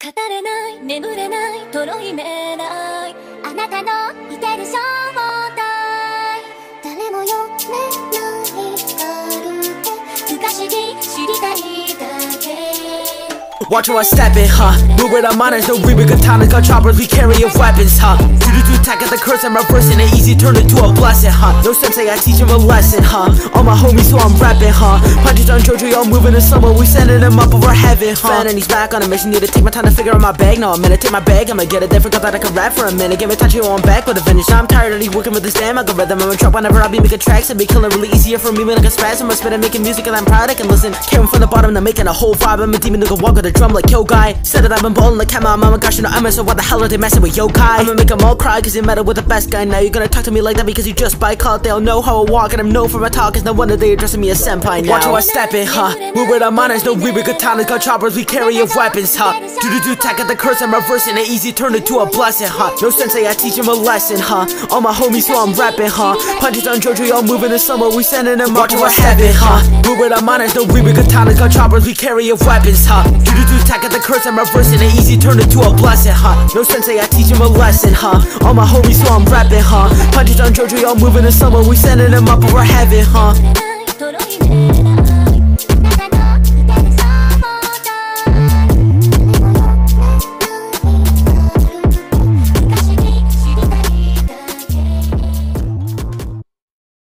語れない眠れないとろいめない。あなたのいてる正体 Watch how I step in, huh? Move with our minds, no we with katanas, got choppers, we carry your weapons, huh? Do do do attack at the curse, I'm reversing it, easy turn into a blessing, huh? No sensei, I teach him a lesson, huh? All my homies, so I'm rapping, huh? Punches on Jojo, y'all moving in summer, we sending them up over heaven, huh? Fan And he's back on a mission, need to take my time to figure out my bag, now I'm gonna take my bag, I'ma get a different cause that I can rap for a minute, Give me touchy on back with a finish, now I'm tired of working with this damn algorithm, I'm in trouble whenever I be making tracks, it be killing really easier for me when I can spasm, I'm spinning making music and I'm proud I can listen, came from the bottom, now making a whole vibe, I'm a demon who can walk with a drum like yo guy, said that I've been ballin' like my mama gosh, you know I'm so what the hell are they messing with yo guy, I'ma make them all cry cause you met up with the best guy, now you're gonna talk to me like that because you just by call, they'll know how I walk and I'm known for my talk, it's no wonder they addressing me as senpai now. Watch how I step in, huh? Move with our minds, no we with katanas, got choppers, we carry your weapons, huh? Do do do attack at the curse, I'm reversing it, easy turn it to a blessing, huh? No sensei, I teach him a lesson, huh? All my homies, so I'm rapping, huh? Punches on Jojo, y'all moving in summer, we sending them up to our heaven, huh? Move with our minds, no we with katanas, got choppers, we carry your weapons, huh? Do do do to tackle the curse, I'm reversing it easy, turn it to a blessing, huh? No sensei, I teach him a lesson, huh? All my homies, so I'm rapping, huh? Hundreds on Jojo, y'all moving to summer, we sending them up over heaven, huh?